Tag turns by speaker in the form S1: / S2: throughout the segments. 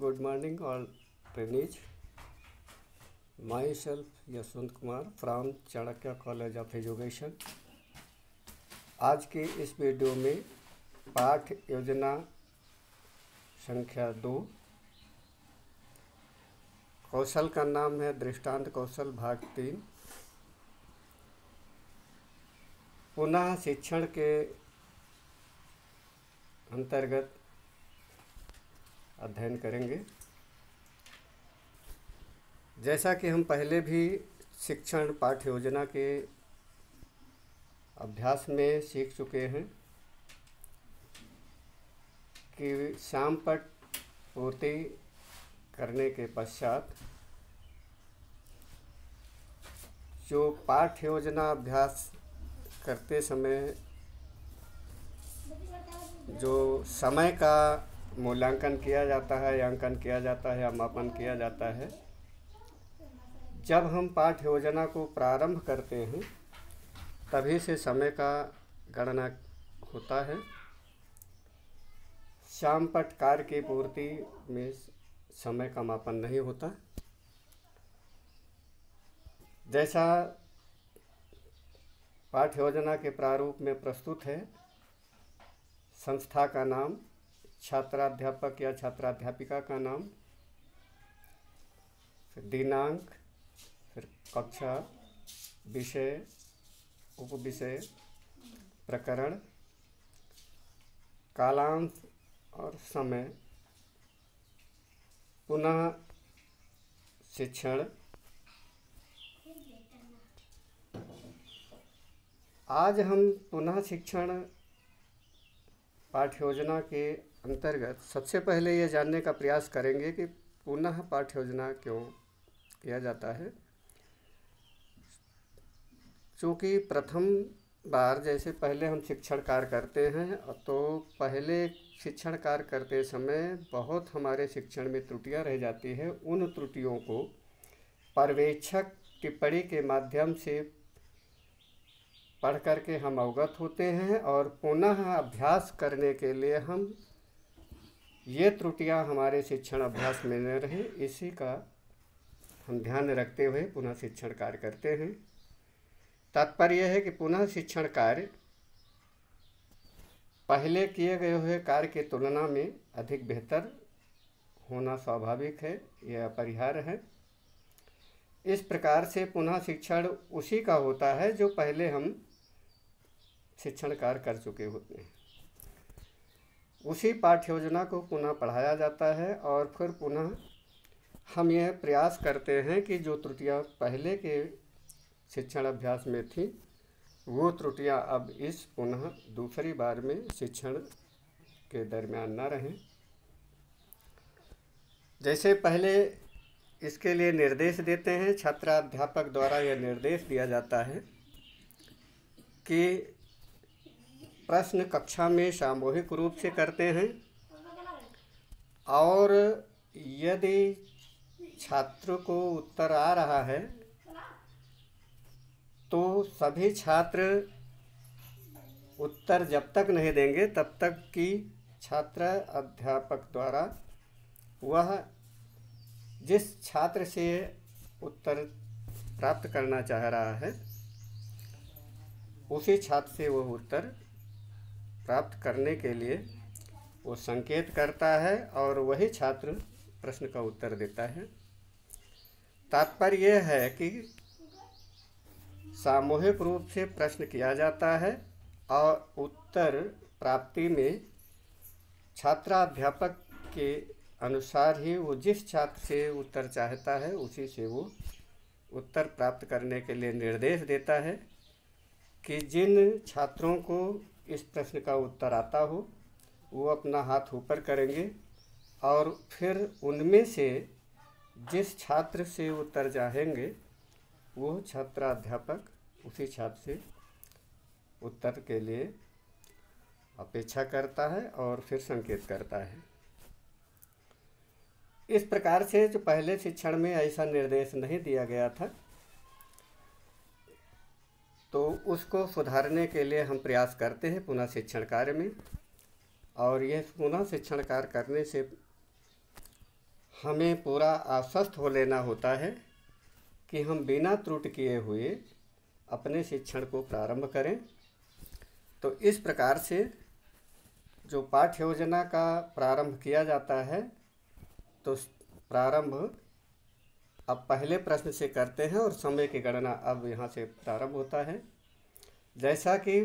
S1: Good morning, all trainees. Myself Yashwant Kumar from Chanakya college of education आज के इस video में पाठ योजना संख्या दो। कौशल का नाम है दृष्टांत कौशल भाग तीन। पुनः शिक्षण के अंतर्गत अध्ययन करेंगे। जैसा कि हम पहले भी शिक्षण पाठ्य योजना के अभ्यास में सीख चुके हैं कि शाम पट पूर्ति करने के पश्चात जो पाठ्य योजना अभ्यास करते समय जो समय का मूल्यांकन किया जाता है अंकन किया जाता है या मापन किया जाता है। जब हम पाठ योजना को प्रारंभ करते हैं, तभी से समय का गणना होता है। शाम पट कार्य की पूर्ति में समय का मापन नहीं होता। जैसा पाठ्य योजना के प्रारूप में प्रस्तुत है, संस्था का नाम छात्राध्यापक या छात्राध्यापिका का नाम? फिर दिनांक, फिर कक्षा, विषय उप विषय प्रकरण कालांश और समय, पुनः शिक्षण, आज हम पुनः शिक्षण पाठ्य योजना के अंतर्गत सबसे पहले ये जानने का प्रयास करेंगे कि पुनः पाठ्य योजना क्यों किया जाता है। चूँकि प्रथम बार जैसे पहले हम शिक्षण कार्य करते हैं तो पहले शिक्षण कार्य करते समय बहुत हमारे शिक्षण में त्रुटियाँ रह जाती है। उन त्रुटियों को पर्यवेक्षक टिप्पणी के माध्यम से पढ़ करके हम अवगत होते हैं और पुनः अभ्यास करने के लिए हम ये त्रुटियाँ हमारे शिक्षण अभ्यास में न रहे, इसी का हम ध्यान रखते हुए पुनः शिक्षण कार्य करते हैं। तात्पर्य है कि पुनः शिक्षण कार्य पहले किए गए हुए कार्य की तुलना में अधिक बेहतर होना स्वाभाविक है, यह अपरिहार्य है। इस प्रकार से पुनः शिक्षण उसी का होता है जो पहले हम शिक्षण कार्य कर चुके होते हैं। उसी पाठ्य योजना को पुनः पढ़ाया जाता है और फिर पुनः हम यह प्रयास करते हैं कि जो त्रुटियाँ पहले के शिक्षण अभ्यास में थी, वो त्रुटियाँ अब इस पुनः दूसरी बार में शिक्षण के दरमियान न रहें। जैसे पहले इसके लिए निर्देश देते हैं, छात्राध्यापक द्वारा यह निर्देश दिया जाता है कि प्रश्न कक्षा में सामूहिक रूप से करते हैं। और यदि छात्र को उत्तर आ रहा है तो सभी छात्र उत्तर जब तक नहीं देंगे, तब तक कि छात्र अध्यापक द्वारा वह जिस छात्र से उत्तर प्राप्त करना चाह रहा है, उसी छात्र से वह उत्तर प्राप्त करने के लिए वो संकेत करता है और वही छात्र प्रश्न का उत्तर देता है। तात्पर्य यह है कि सामूहिक रूप से प्रश्न किया जाता है और उत्तर प्राप्ति में छात्राध्यापक के अनुसार ही वो जिस छात्र से उत्तर चाहता है, उसी से वो उत्तर प्राप्त करने के लिए निर्देश देता है कि जिन छात्रों को इस प्रश्न का उत्तर आता हो। वो अपना हाथ ऊपर करेंगे और फिर उनमें से जिस छात्र से उत्तर चाहेंगे, वो छात्राध्यापक उसी छात्र से उत्तर के लिए अपेक्षा करता है और फिर संकेत करता है। इस प्रकार से जो पहले शिक्षण में ऐसा निर्देश नहीं दिया गया था तो उसको सुधारने के लिए हम प्रयास करते हैं पुनः शिक्षण कार्य में। और यह पुनः शिक्षण कार्य करने से हमें पूरा आश्वस्त हो लेना होता है कि हम बिना त्रुट किए हुए अपने शिक्षण को प्रारंभ करें। तो इस प्रकार से जो पाठ्य योजना का प्रारंभ किया जाता है तो प्रारंभ अब पहले प्रश्न से करते हैं और समय की गणना अब यहाँ से प्रारंभ होता है। जैसा कि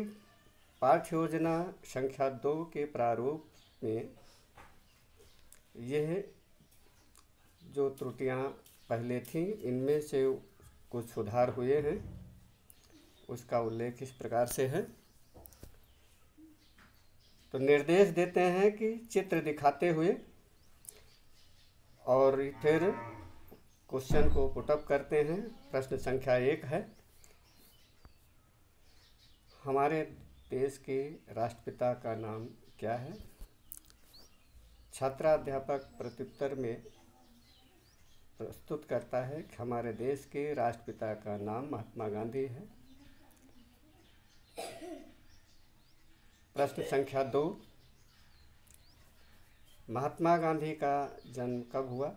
S1: पाठ्य योजना संख्या दो के प्रारूप में यह जो त्रुटियाँ पहले थीं, इनमें से कुछ सुधार हुए हैं। उसका उल्लेख इस प्रकार से है। तो निर्देश देते हैं कि चित्र दिखाते हुए और फिर क्वेश्चन को पुटअप करते हैं। प्रश्न संख्या एक है। हमारे देश के राष्ट्रपिता का नाम क्या है? छात्राध्यापक प्रत्युत्तर में प्रस्तुत करता है कि हमारे देश के राष्ट्रपिता का नाम महात्मा गांधी है। प्रश्न संख्या दो। महात्मा गांधी का जन्म कब हुआ?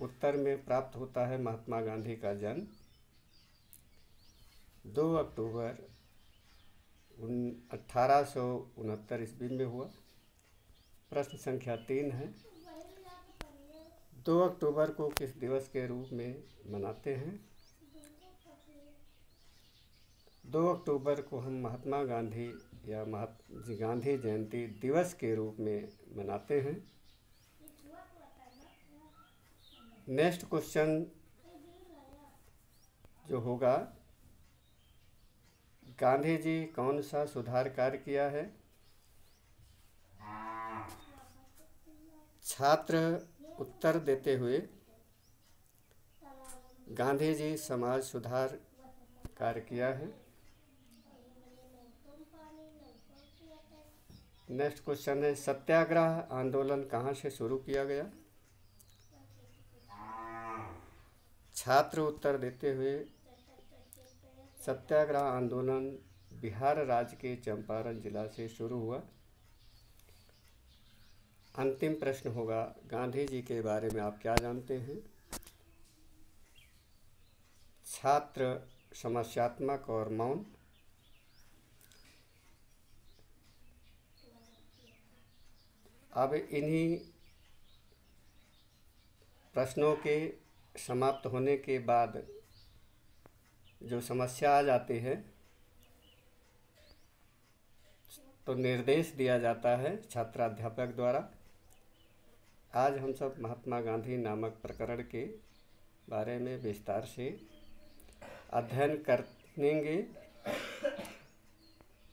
S1: उत्तर में प्राप्त होता है महात्मा गांधी का जन्म, दो अक्टूबर उन अट्ठारह ईस्वी में हुआ। प्रश्न संख्या तीन है। दो अक्टूबर को किस दिवस के रूप में मनाते हैं? दो अक्टूबर को हम महात्मा गांधी या महात्मा गांधी जयंती दिवस के रूप में मनाते हैं। नेक्स्ट क्वेश्चन जो होगा गांधी जी कौन सा सुधार कार्य किया है? छात्र उत्तर देते हुए गांधी जी समाज सुधार कार्य किया है। नेक्स्ट क्वेश्चन है, सत्याग्रह आंदोलन कहाँ से शुरू किया गया? छात्र उत्तर देते हुए सत्याग्रह आंदोलन बिहार राज्य के चंपारण जिला से शुरू हुआ। अंतिम प्रश्न होगा, गांधी जी के बारे में आप क्या जानते हैं? छात्र समस्यात्मक और मौन। अब इन्हीं प्रश्नों के समाप्त होने के बाद जो समस्या आ जाती है तो निर्देश दिया जाता है छात्राध्यापक द्वारा। आज हम सब महात्मा गांधी नामक प्रकरण के बारे में विस्तार से अध्ययन करेंगे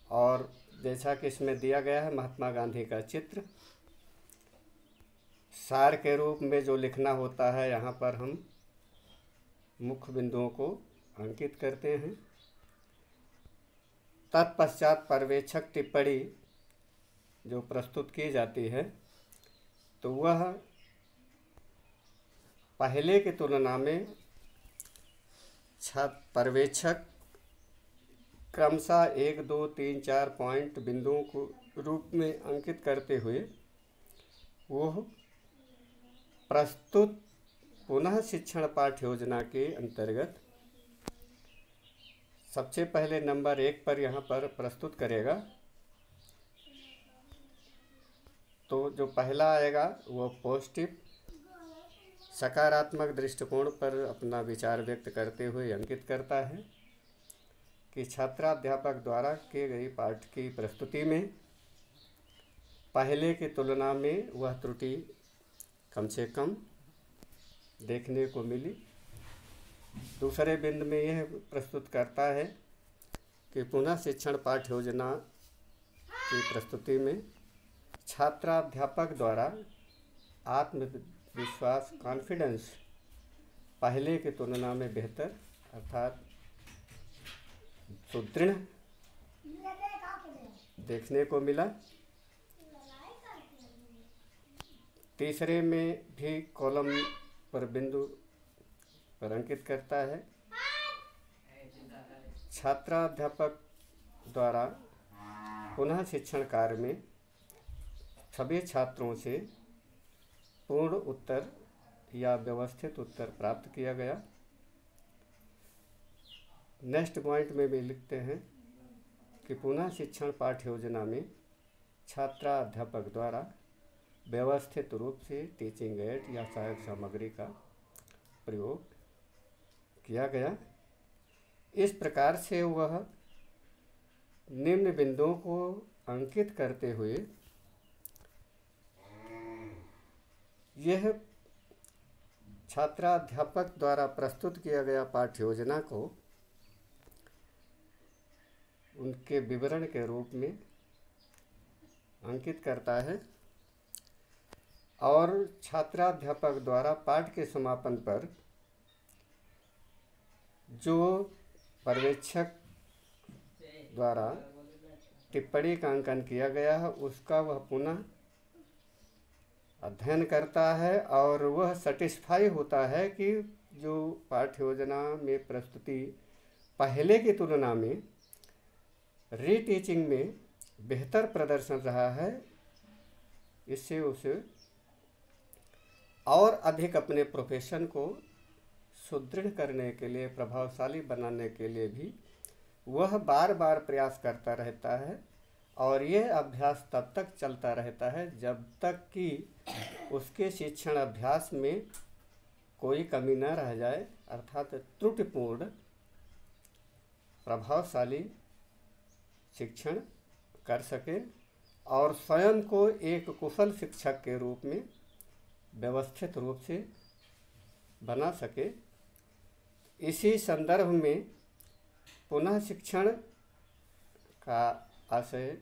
S1: और जैसा कि इसमें दिया गया है, महात्मा गांधी का चित्र सार के रूप में जो लिखना होता है, यहाँ पर हम मुख्य बिंदुओं को अंकित करते हैं। तत्पश्चात पर्यवेक्षक टिप्पणी जो प्रस्तुत की जाती है तो वह पहले की तुलना में छात्र पर्यवेक्षक क्रमशः एक, दो, तीन, चार पॉइंट बिंदुओं को रूप में अंकित करते हुए, वह प्रस्तुत पुनः शिक्षण पाठ योजना के अंतर्गत सबसे पहले नंबर एक पर यहाँ पर प्रस्तुत करेगा। तो जो पहला आएगा, वो पॉजिटिव सकारात्मक दृष्टिकोण पर अपना विचार व्यक्त करते हुए अंकित करता है कि छात्राध्यापक द्वारा किए गई पाठ की प्रस्तुति में पहले की तुलना में वह त्रुटि कम से कम देखने को मिली। दूसरे बिंद में यह प्रस्तुत करता है कि पुनः शिक्षण पाठ योजना की प्रस्तुति में छात्राध्यापक द्वारा आत्मविश्वास कॉन्फिडेंस पहले की तुलना में बेहतर, अर्थात सुदृढ़ देखने को मिला। तीसरे में भी कॉलम पर बिंदु पर अंकित करता है। छात्राध्यापक द्वारा पुनः शिक्षण कार्य में सभी छात्रों से पूर्ण उत्तर या व्यवस्थित उत्तर प्राप्त किया गया। नेक्स्ट पॉइंट में भी लिखते हैं कि पुनः शिक्षण पाठ्य योजना में छात्रा अध्यापक द्वारा व्यवस्थित रूप से टीचिंग एड या सहायक सामग्री का प्रयोग किया गया। इस प्रकार से वह निम्न बिंदुओं को अंकित करते हुए यह छात्राध्यापक द्वारा प्रस्तुत किया गया पाठ्य योजना को उनके विवरण के रूप में अंकित करता है। और छात्राध्यापक द्वारा पाठ के समापन पर जो पर्यवेक्षक द्वारा टिप्पणी का अंकन किया गया है, उसका वह पुनः अध्ययन करता है और वह सेटिस्फाई होता है कि जो पाठ्य योजना में प्रस्तुति पहले की तुलना में रीटीचिंग में बेहतर प्रदर्शन रहा है, इससे उसे और अधिक अपने प्रोफेशन को सुदृढ़ करने के लिए, प्रभावशाली बनाने के लिए भी वह बार बार प्रयास करता रहता है और यह अभ्यास तब तक चलता रहता है जब तक कि उसके शिक्षण अभ्यास में कोई कमी न रह जाए, अर्थात त्रुटिपूर्ण, प्रभावशाली शिक्षण कर सके और स्वयं को एक कुशल शिक्षक के रूप में व्यवस्थित रूप से बना सके। इसी संदर्भ में पुनः शिक्षण का आशय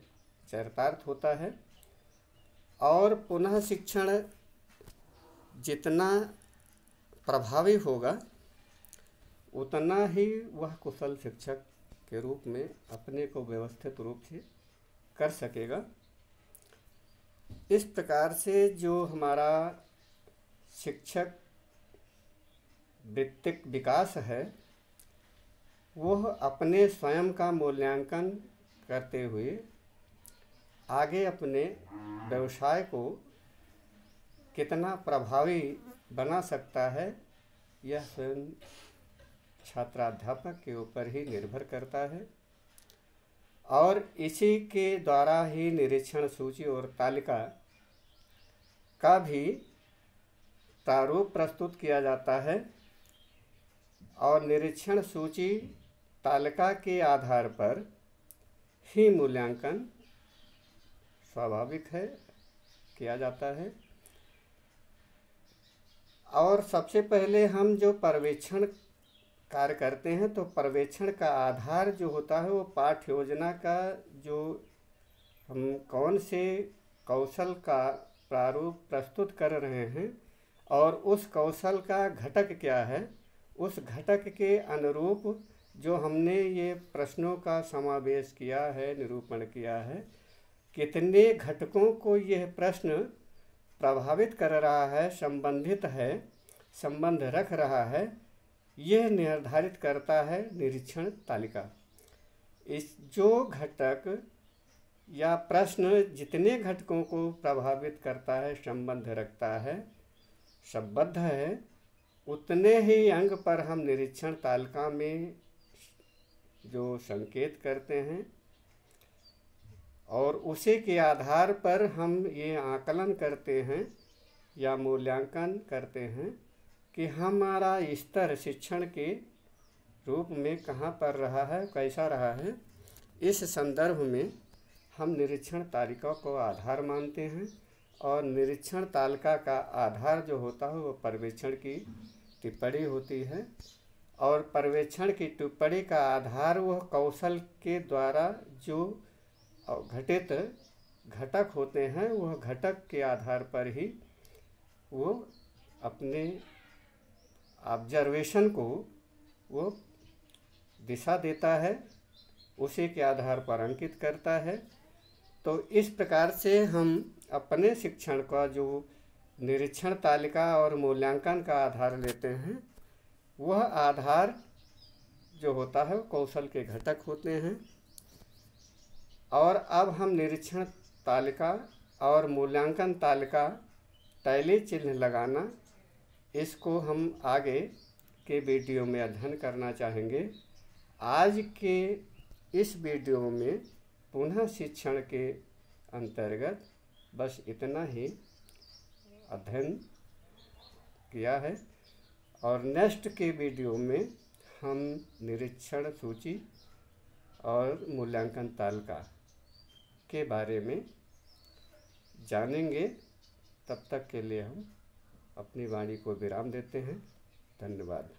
S1: चरितार्थ होता है और पुनः शिक्षण जितना प्रभावी होगा, उतना ही वह कुशल शिक्षक के रूप में अपने को व्यवस्थित रूप से कर सकेगा। इस प्रकार से जो हमारा शिक्षक वृत्तिक विकास है, वह अपने स्वयं का मूल्यांकन करते हुए आगे अपने व्यवसाय को कितना प्रभावी बना सकता है, यह स्वयं छात्राध्यापक के ऊपर ही निर्भर करता है। और इसी के द्वारा ही निरीक्षण सूची और तालिका का भी प्रारूप प्रस्तुत किया जाता है और निरीक्षण सूची तालिका के आधार पर ही मूल्यांकन स्वाभाविक है, किया जाता है। और सबसे पहले हम जो पर्यवेक्षण कार्य करते हैं तो पर्यवेक्षण का आधार जो होता है, वो पाठ योजना का जो हम कौन से कौशल का प्रारूप प्रस्तुत कर रहे हैं और उस कौशल का घटक क्या है? उस घटक के अनुरूप जो हमने ये प्रश्नों का समावेश किया है, निरूपण किया है, कितने घटकों को यह प्रश्न प्रभावित कर रहा है, संबंधित है, संबंध रख रहा है, यह निर्धारित करता है निरीक्षण तालिका। इस जो घटक या प्रश्न जितने घटकों को प्रभावित करता है, संबंध रखता है संबद्ध है, उतने ही अंग पर हम निरीक्षण तालिका में जो संकेत करते हैं और उसी के आधार पर हम ये आकलन करते हैं या मूल्यांकन करते हैं कि हमारा स्तर शिक्षण के रूप में कहाँ पर रहा है, कैसा रहा है। इस संदर्भ में हम निरीक्षण तालिका को आधार मानते हैं। और निरीक्षण तालिका का आधार जो होता है, वो पर्यवेक्षण की टिप्पणी होती है। और पर्यवेक्षण की टिप्पणी का आधार वह कौशल के द्वारा जो घटित घटक होते हैं, वह घटक के आधार पर ही वो अपने ऑब्जर्वेशन को वो दिशा देता है, उसी के आधार पर अंकित करता है। तो इस प्रकार से हम अपने शिक्षण का जो निरीक्षण तालिका और मूल्यांकन का आधार लेते हैं, वह आधार जो होता है, कौशल के घटक होते हैं। और अब हम निरीक्षण तालिका और मूल्यांकन तालिका टैली चिन्ह लगाना, इसको हम आगे के वीडियो में अध्ययन करना चाहेंगे। आज के इस वीडियो में पुनः शिक्षण के अंतर्गत बस इतना ही अध्ययन किया है। और नेक्स्ट के वीडियो में हम निरीक्षण सूची और मूल्यांकन तालिका के बारे में जानेंगे। तब तक के लिए हम अपनी वाणी को विराम देते हैं। धन्यवाद।